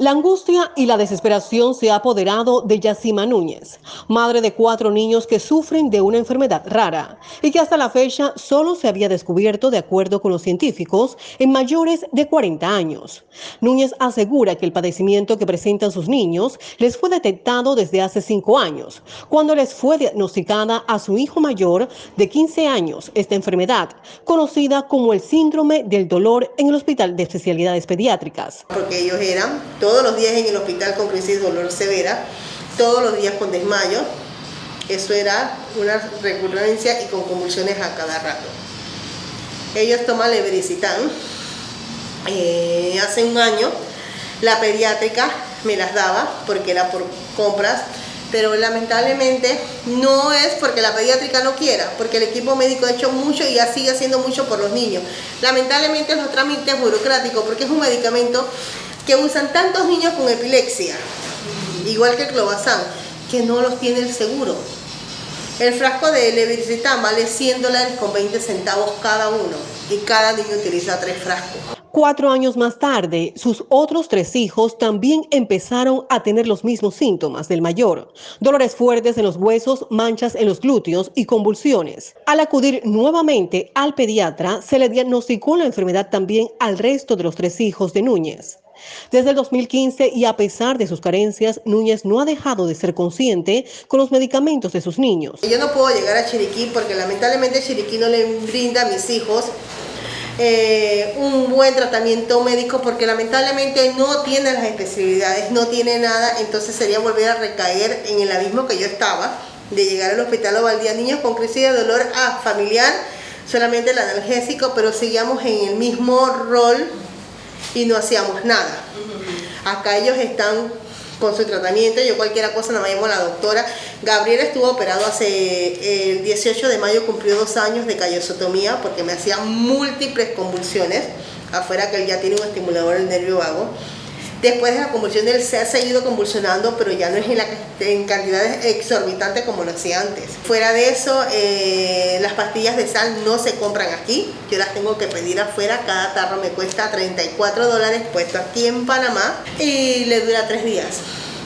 La angustia y la desesperación se ha apoderado de Yacima Núñez, madre de cuatro niños que sufren de una enfermedad rara y que hasta la fecha solo se había descubierto, de acuerdo con los científicos, en mayores de 40 años. Núñez asegura que el padecimiento que presentan sus niños les fue detectado desde hace cinco años, cuando les fue diagnosticada a su hijo mayor de 15 años esta enfermedad, conocida como el síndrome del dolor en el Hospital de Especialidades Pediátricas. Porque ellos eran todos los días en el hospital con crisis de dolor severa, todos los días con desmayo. Eso era una recurrencia y con convulsiones a cada rato. Ellos toman levericitán. Eh, hace un año la pediátrica me las daba porque era por compras, pero lamentablemente no es porque la pediátrica no quiera, porque el equipo médico ha hecho mucho y ya sigue haciendo mucho por los niños. Lamentablemente los trámites burocráticos, porque es un medicamento que usan tantos niños con epilepsia, igual que el clobazán, que no los tiene el seguro. El frasco de leviricetán vale 100 dólares con 20 centavos cada uno y cada niño utiliza tres frascos. Cuatro años más tarde, sus otros tres hijos también empezaron a tener los mismos síntomas del mayor. Dolores fuertes en los huesos, manchas en los glúteos y convulsiones. Al acudir nuevamente al pediatra, se le diagnosticó la enfermedad también al resto de los tres hijos de Núñez. Desde el 2015 y a pesar de sus carencias, Núñez no ha dejado de ser consciente con los medicamentos de sus niños. Yo no puedo llegar a Chiriquí porque lamentablemente Chiriquí no le brinda a mis hijos eh, un buen tratamiento médico porque lamentablemente no tiene las especialidades, no tiene nada, entonces sería volver a recaer en el abismo que yo estaba de llegar al hospital Ovaldía, niños con crisis de dolor ah, familiar, solamente el analgésico, pero seguíamos en el mismo rol y no hacíamos nada. Acá ellos están con su tratamiento, yo cualquier cosa me llamo a la doctora. Gabriel estuvo operado hace el 18 de mayo, cumplió dos años de callosotomía porque me hacía múltiples convulsiones, afuera que él ya tiene un estimulador del nervio vago. Después de la convulsión, él se ha seguido convulsionando, pero ya no es en, cantidades exorbitantes como lo hacía antes. Fuera de eso, eh, las pastillas de sal no se compran aquí. Yo las tengo que pedir afuera. Cada tarro me cuesta 34 dólares, puesto aquí en Panamá. Y le dura tres días,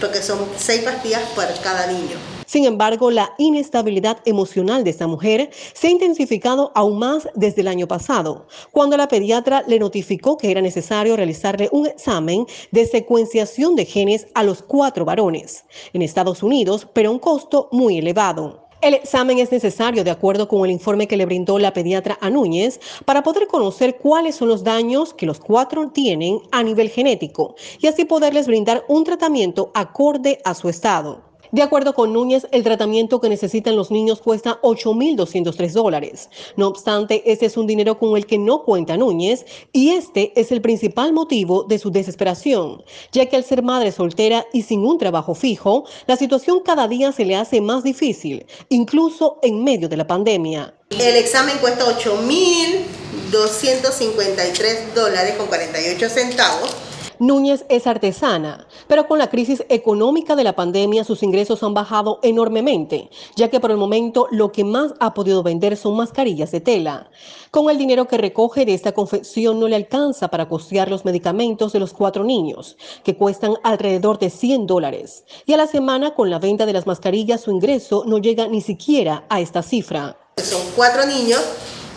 porque son seis pastillas por cada niño. Sin embargo, la inestabilidad emocional de esta mujer se ha intensificado aún más desde el año pasado, cuando la pediatra le notificó que era necesario realizarle un examen de secuenciación de genes a los cuatro varones en Estados Unidos, pero a un costo muy elevado. El examen es necesario de acuerdo con el informe que le brindó la pediatra a Núñez para poder conocer cuáles son los daños que los cuatro tienen a nivel genético y así poderles brindar un tratamiento acorde a su estado. De acuerdo con Núñez, el tratamiento que necesitan los niños cuesta 8.203 dólares. No obstante, este es un dinero con el que no cuenta Núñez y este es el principal motivo de su desesperación, ya que al ser madre soltera y sin un trabajo fijo, la situación cada día se le hace más difícil, incluso en medio de la pandemia. El examen cuesta 8.253 dólares con 48 centavos Núñez es artesana, pero con la crisis económica de la pandemia sus ingresos han bajado enormemente, ya que por el momento lo que más ha podido vender son mascarillas de tela. Con el dinero que recoge de esta confección no le alcanza para costear los medicamentos de los cuatro niños, que cuestan alrededor de 100 dólares. Y a la semana con la venta de las mascarillas su ingreso no llega ni siquiera a esta cifra. Son cuatro niños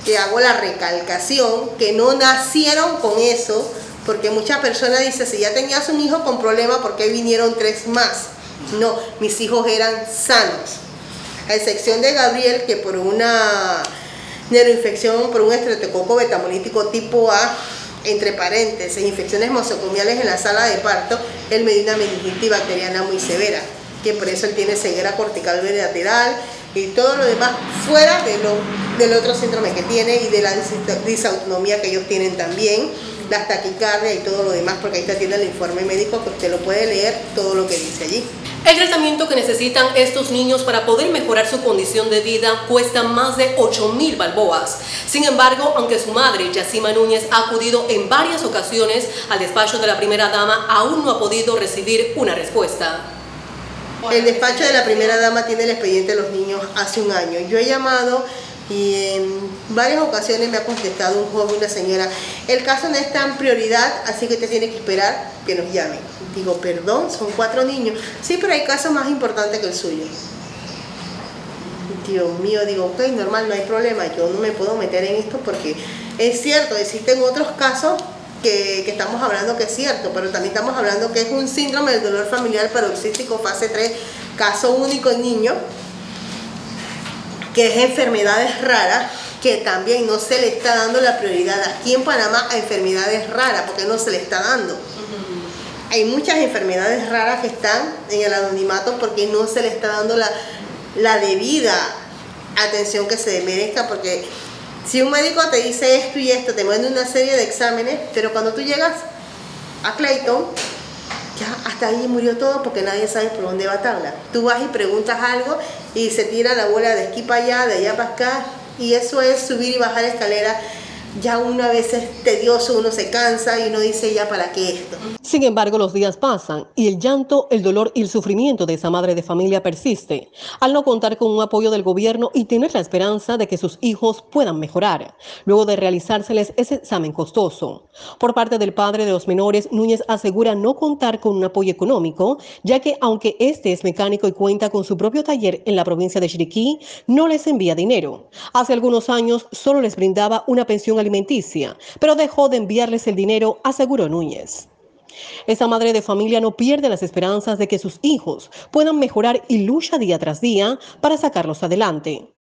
que hago la recalcación, que no nacieron con eso, porque muchas personas dicen, si ya tenías un hijo con problema, ¿por qué vinieron tres más? No, mis hijos eran sanos. A excepción de Gabriel, que por una neuroinfección, por un estreptococo betamolítico tipo A, entre paréntesis, infecciones mosocomiales en la sala de parto, él me dio una meningitis bacteriana muy severa, que por eso él tiene ceguera cortical bilateral y todo lo demás fuera de lo, del otro síndrome que tiene y de la disautonomía que ellos tienen también las taquicardias y todo lo demás, porque ahí está tiene el informe médico que usted lo puede leer todo lo que dice allí. El tratamiento que necesitan estos niños para poder mejorar su condición de vida cuesta más de 8 mil balboas. Sin embargo, aunque su madre, Yacima Núñez, ha acudido en varias ocasiones al despacho de la primera dama, aún no ha podido recibir una respuesta. El despacho de la primera dama tiene el expediente de los niños hace un año. Yo he llamado Y en varias ocasiones me ha contestado un joven, una señora, el caso no es tan prioridad, así que te tiene que esperar que nos llamen. Digo, perdón, son cuatro niños. Sí, pero hay casos más importantes que el suyo. Dios mío, digo, ok, normal, no hay problema, yo no me puedo meter en esto porque es cierto, existen otros casos que, que, estamos hablando que es cierto, pero también estamos hablando que es un síndrome del dolor familiar paroxístico fase 3, caso único en niño, que es enfermedades raras, que también no se le está dando la prioridad aquí en Panamá a enfermedades raras, porque no se le está dando. Hay muchas enfermedades raras que están en el anonimato porque no se le está dando la, la debida atención que se merezca, porque si un médico te dice esto y esto, te manda una serie de exámenes, pero cuando tú llegas a Clayton, ya hasta ahí murió todo porque nadie sabe por dónde va tabla. Tú vas y preguntas algo y se tira la bola de aquí para allá, de allá para acá, y eso es subir y bajar escalera ya una vez es tedioso, uno se cansa y uno dice ya para qué esto. Sin embargo, los días pasan y el llanto, el dolor y el sufrimiento de esa madre de familia persiste al no contar con un apoyo del gobierno y tener la esperanza de que sus hijos puedan mejorar, luego de realizárseles ese examen costoso. Por parte del padre de los menores, Núñez asegura no contar con un apoyo económico, ya que aunque este es mecánico y cuenta con su propio taller en la provincia de Chiriquí, no les envía dinero. Hace algunos años solo les brindaba una pensión pero dejó de enviarles el dinero, aseguró Núñez. Esa madre de familia no pierde las esperanzas de que sus hijos puedan mejorar y lucha día tras día para sacarlos adelante.